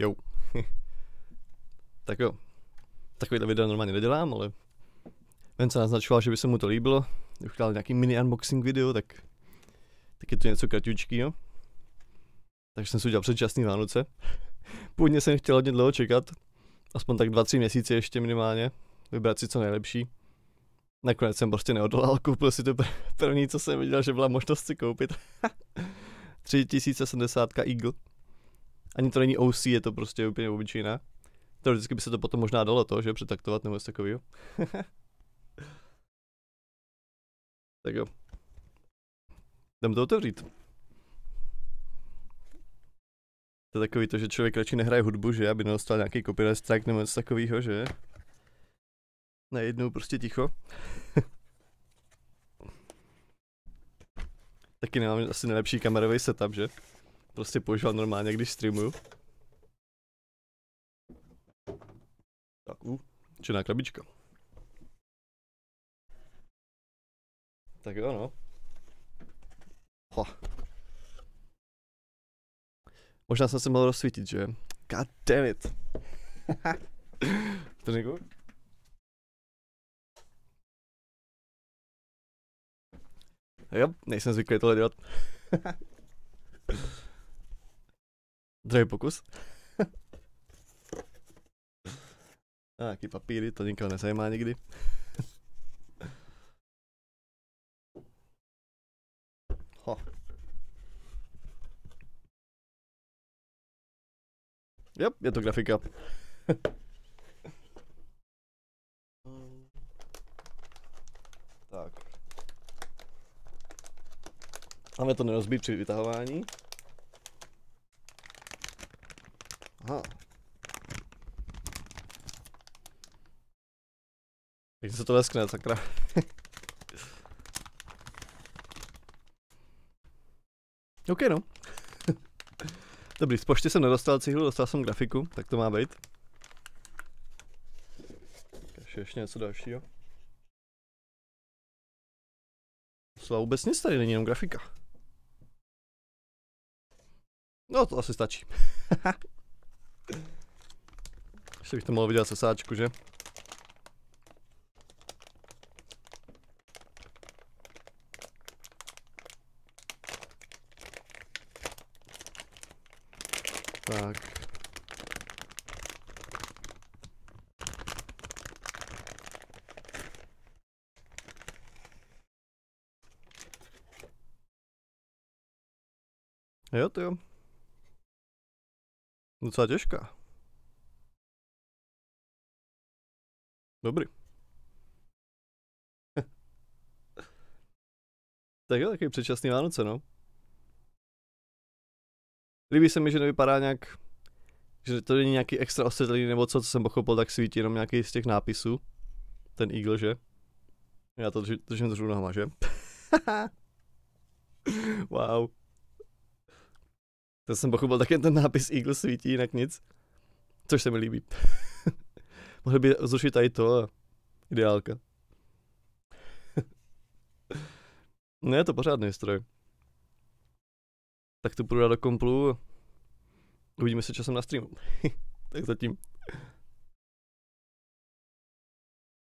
Jo. tak jo. Takovýhle video normálně nedělám, ale Vence naznačoval, že by se mu to líbilo. Udělal nějaký mini unboxing video, tak, tak je to něco kratičkýho. Takže jsem si udělal předčasný Vánoce. Původně jsem chtěl hodně dlouho čekat, aspoň tak 2-3 měsíce ještě minimálně, vybrat si co nejlepší. Nakonec jsem prostě neodolal, koupil si to první, co jsem viděl, že byla možnost si koupit. 3070 Eagle. Ani to není OC, je to prostě úplně obyčejná. Teoreticky by se to potom možná dalo to, že přetaktovat nebo něco takového. tak jo. Jdem to otevřít. To je takový to, že člověk radši nehraje hudbu, že aby nedostal nějaký copyright strike nebo něco takového, že? Najednou prostě ticho. Taky nemám asi nejlepší kamerový setup, že? Prostě používám normálně, když streamuju. Tak, uh, černá krabička. Tak jo, no. Ho. Možná jsem se mohl rozsvítit, že? God damn it. to řekl? Jo, nejsem zvyklý tohle dělat. Druhý pokus. A jaký papíry, to nikoho nezajímá nikdy. Ho. Jo, je to grafika. tak. Máme to nerozbít při vytahování. Aha. Jak se to leskne, sakra. OK, no. Dobrý, z pošty jsem nedostal cihlu, dostal jsem grafiku, tak to má být. Ještě, ještě něco dalšího. Slova vůbec nic tady není, jenom grafika. No to asi stačí. Ještě bych to mohl vidět sesáčku, že? Tak. Jo, to jo. Docela těžká. Dobrý. tak jo, takový předčasný Vánoce, no. Líbí se mi, že nevypadá nějak, že to není nějaký extra osvětlení nebo co, co jsem pochopil, tak svítí jenom nějaký z těch nápisů. Ten Eagle, že? Já to držím držím nohama, že? wow. To jsem pochopil, taky ten nápis Eagle svítí, jinak nic. Což se mi líbí. Mohli by zrušit tady to ideálka. ne, je to pořádný stroj. Tak to půjdu do komplu. Uvidíme se časem na streamu. tak zatím.